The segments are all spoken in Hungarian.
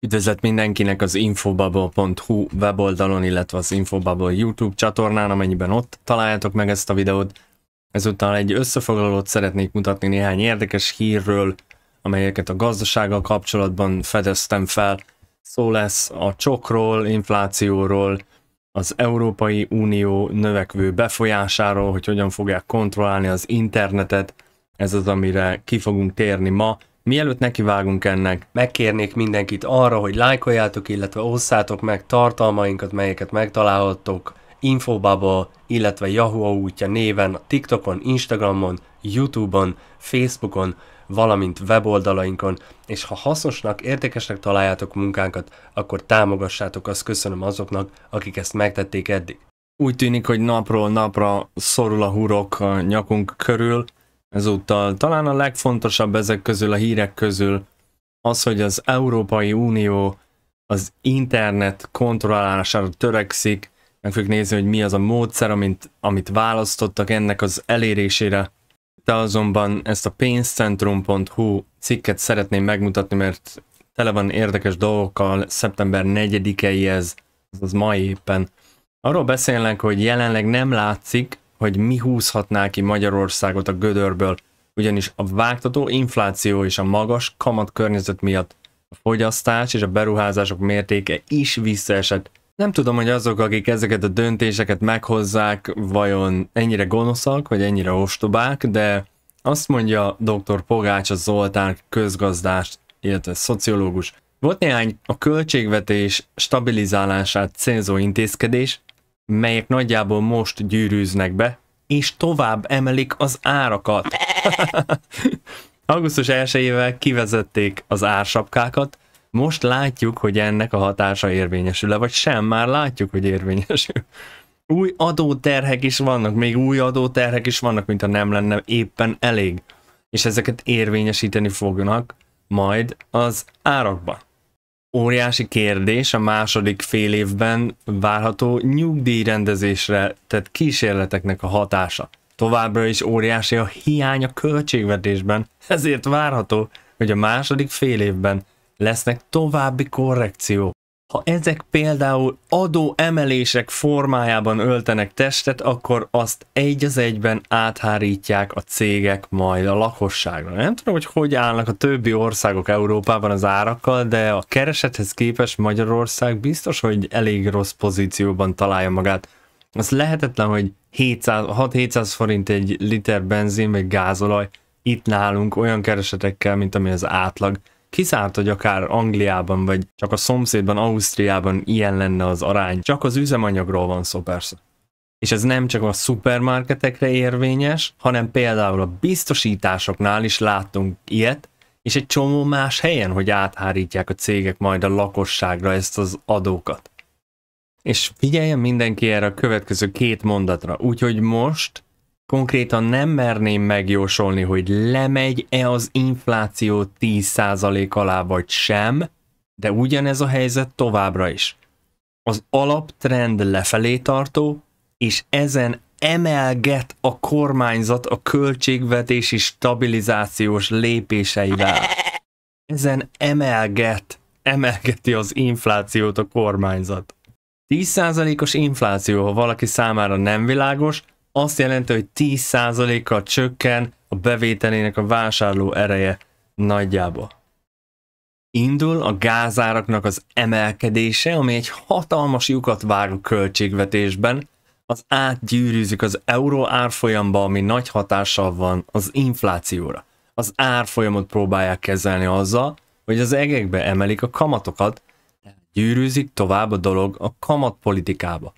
Üdvözlet mindenkinek az infobubble.hu weboldalon, illetve az Infobubble YouTube csatornán, amennyiben ott találjátok meg ezt a videót. Ezúttal egy összefoglalót szeretnék mutatni néhány érdekes hírről, amelyeket a gazdasággal kapcsolatban fedeztem fel. Szó lesz a csokról, inflációról, az Európai Unió növekvő befolyásáról, hogy hogyan fogják kontrollálni az internetet. Ez az, amire ki fogunk térni ma Mielőtt nekivágunk ennek, megkérnék mindenkit arra, hogy lájkoljátok, illetve osszátok meg tartalmainkat, melyeket megtalálhattok Infobubble, illetve Yahoo útja néven TikTokon, Instagramon, Youtube-on, Facebookon, valamint weboldalainkon, és ha hasznosnak, értékesnek találjátok munkánkat, akkor támogassátok, azt köszönöm azoknak, akik ezt megtették eddig. Úgy tűnik, hogy napról napra szorul a hurok a nyakunk körül, Ezúttal talán a legfontosabb ezek közül a hírek közül az, hogy az Európai Unió az internet kontrollálására törekszik, meg fogjuk nézni, hogy mi az a módszer, amit, amit választottak ennek az elérésére. De azonban ezt a pénzcentrum.hu cikket szeretném megmutatni, mert tele van érdekes dolgokkal, szeptember 4-ei ez, az mai éppen. Arról beszélnek, hogy jelenleg nem látszik, hogy mi húzhatná ki Magyarországot a gödörből, ugyanis a vágtató infláció és a magas kamat környezet miatt a fogyasztás és a beruházások mértéke is visszaesett. Nem tudom, hogy azok, akik ezeket a döntéseket meghozzák, vajon ennyire gonoszak, vagy ennyire ostobák, de azt mondja dr. Pogács a Zoltán közgazdás, illetve szociológus. Volt néhány a költségvetés stabilizálását célzó intézkedés, melyek nagyjából most gyűrűznek be, és tovább emelik az árakat. Augusztus 1-ével kivezették az ársapkákat, most látjuk, hogy ennek a hatása érvényesül-e, vagy sem, már látjuk, hogy érvényesül. Új adóterhek is vannak, még új adóterhek is vannak, mint ha nem lenne éppen elég. És ezeket érvényesíteni fognak majd az árakban. Óriási kérdés a második fél évben várható nyugdíjrendezésre tett kísérleteknek a hatása. Továbbra is óriási a hiány a költségvetésben, ezért várható, hogy a második fél évben lesznek további korrekciók. Ha ezek például adó emelések formájában öltenek testet, akkor azt egy az egyben áthárítják a cégek majd a lakosságra. Nem tudom, hogy hogy állnak a többi országok Európában az árakkal, de a keresethez képest Magyarország biztos, hogy elég rossz pozícióban találja magát. Az lehetetlen, hogy 6-700 forint egy liter benzin vagy gázolaj itt nálunk olyan keresetekkel, mint ami az átlag kizárt, hogy akár Angliában, vagy csak a szomszédban, Ausztriában ilyen lenne az arány. Csak az üzemanyagról van szó persze. És ez nem csak a szupermarketekre érvényes, hanem például a biztosításoknál is láttunk ilyet, és egy csomó más helyen, hogy áthárítják a cégek majd a lakosságra ezt az adókat. És figyeljen mindenki erre a következő két mondatra, úgyhogy most konkrétan nem merném megjósolni, hogy lemegy-e az infláció 10% alá vagy sem, de ugyanez a helyzet továbbra is. Az alaptrend lefelé tartó, és ezen emelget a kormányzat a költségvetési stabilizációs lépéseivel. Ezen emelget, emelgeti az inflációt a kormányzat. 10%-os infláció, ha valaki számára nem világos, azt jelenti, hogy 10%-kal csökken a bevételének a vásárló ereje nagyjából. Indul a gázáraknak az emelkedése, ami egy hatalmas lyukat vág a költségvetésben, az átgyűrűzik az euró árfolyamba, ami nagy hatással van az inflációra. Az árfolyamot próbálják kezelni azzal, hogy az egekbe emelik a kamatokat, gyűrűzik tovább a dolog a kamatpolitikába.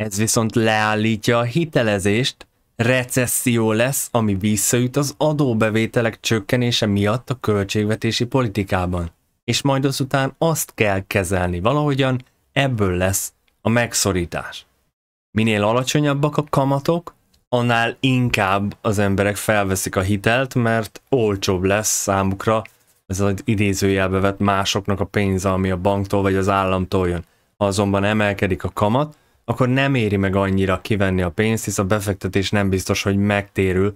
Ez viszont leállítja a hitelezést, recesszió lesz, ami visszaüt az adóbevételek csökkenése miatt a költségvetési politikában. És majd azután azt kell kezelni, valahogyan ebből lesz a megszorítás. Minél alacsonyabbak a kamatok, annál inkább az emberek felveszik a hitelt, mert olcsóbb lesz számukra ez az idézőjelbe vett másoknak a pénze, ami a banktól vagy az államtól jön. Ha azonban emelkedik a kamat, akkor nem éri meg annyira kivenni a pénzt, hisz a befektetés nem biztos, hogy megtérül,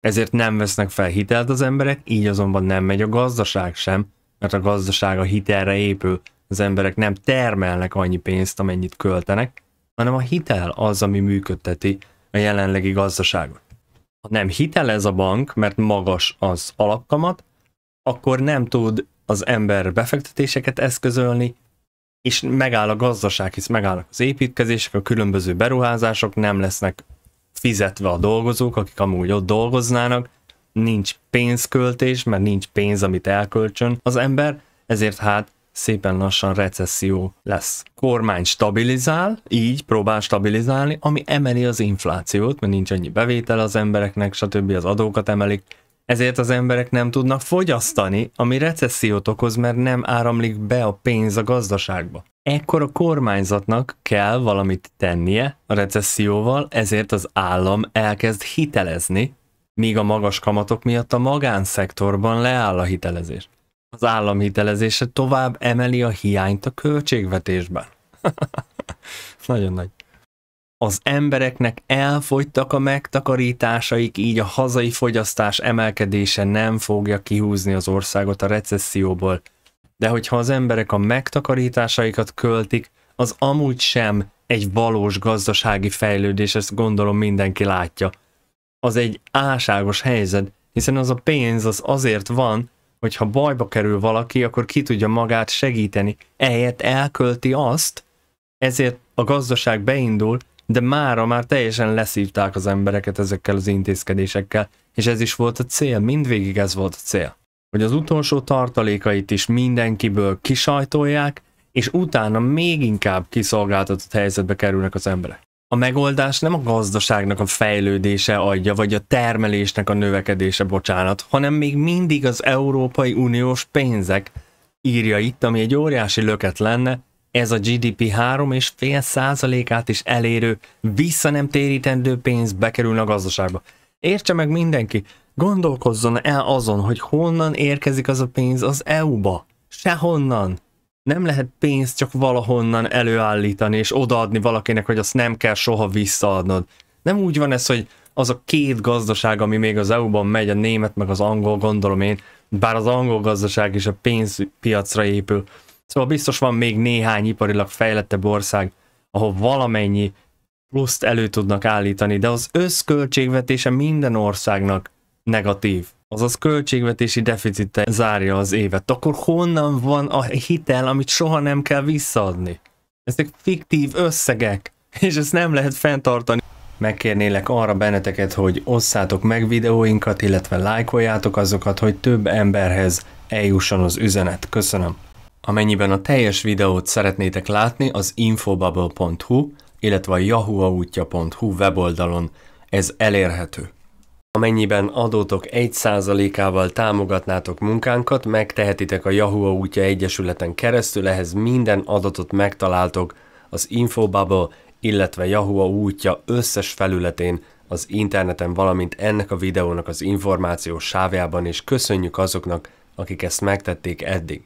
ezért nem vesznek fel hitelt az emberek, így azonban nem megy a gazdaság sem, mert a gazdaság a hitelre épül, az emberek nem termelnek annyi pénzt, amennyit költenek, hanem a hitel az, ami működteti a jelenlegi gazdaságot. Ha nem hitelez a bank, mert magas az alapkamat, akkor nem tud az ember befektetéseket eszközölni, és megáll a gazdaság, hisz megállnak az építkezések, a különböző beruházások, nem lesznek fizetve a dolgozók, akik amúgy ott dolgoznának, nincs pénzköltés, mert nincs pénz, amit elkölcsön az ember, ezért hát szépen lassan recesszió lesz. Kormány stabilizál, így próbál stabilizálni, ami emeli az inflációt, mert nincs annyi bevétel az embereknek, stb. az adókat emelik, ezért az emberek nem tudnak fogyasztani, ami recessziót okoz, mert nem áramlik be a pénz a gazdaságba. Ekkor a kormányzatnak kell valamit tennie a recesszióval, ezért az állam elkezd hitelezni, míg a magas kamatok miatt a magánszektorban leáll a hitelezés. Az állam hitelezése tovább emeli a hiányt a költségvetésben. Nagyon nagy az embereknek elfogytak a megtakarításaik, így a hazai fogyasztás emelkedése nem fogja kihúzni az országot a recesszióból. De hogyha az emberek a megtakarításaikat költik, az amúgy sem egy valós gazdasági fejlődés, ezt gondolom mindenki látja. Az egy álságos helyzet, hiszen az a pénz az azért van, hogy ha bajba kerül valaki, akkor ki tudja magát segíteni. Ehelyett elkölti azt, ezért a gazdaság beindul, de mára már teljesen leszívták az embereket ezekkel az intézkedésekkel, és ez is volt a cél, mindvégig ez volt a cél. Hogy az utolsó tartalékait is mindenkiből kisajtolják, és utána még inkább kiszolgáltatott helyzetbe kerülnek az emberek. A megoldás nem a gazdaságnak a fejlődése adja, vagy a termelésnek a növekedése, bocsánat, hanem még mindig az Európai Uniós pénzek írja itt, ami egy óriási löket lenne, ez a GDP 3,5 százalékát is elérő, vissza nem térítendő pénz bekerül a gazdaságba. Értse meg mindenki, gondolkozzon el azon, hogy honnan érkezik az a pénz az EU-ba. Sehonnan. Nem lehet pénzt csak valahonnan előállítani és odaadni valakinek, hogy azt nem kell soha visszaadnod. Nem úgy van ez, hogy az a két gazdaság, ami még az EU-ban megy, a német meg az angol, gondolom én, bár az angol gazdaság is a pénzpiacra épül, Szóval biztos van még néhány iparilag fejlettebb ország, ahol valamennyi pluszt elő tudnak állítani, de az összköltségvetése minden országnak negatív. Azaz költségvetési deficite zárja az évet. Akkor honnan van a hitel, amit soha nem kell visszaadni? Ezek fiktív összegek, és ezt nem lehet fenntartani. Megkérnélek arra benneteket, hogy osszátok meg videóinkat, illetve lájkoljátok azokat, hogy több emberhez eljusson az üzenet. Köszönöm. Amennyiben a teljes videót szeretnétek látni, az infobubble.hu, illetve a yahuautja.hu weboldalon ez elérhető. Amennyiben adótok 1%-ával támogatnátok munkánkat, megtehetitek a Yahoo útja egyesületen keresztül, ehhez minden adatot megtaláltok az Infobubble, illetve Yahoo útja összes felületén az interneten, valamint ennek a videónak az információs sávjában, és köszönjük azoknak, akik ezt megtették eddig.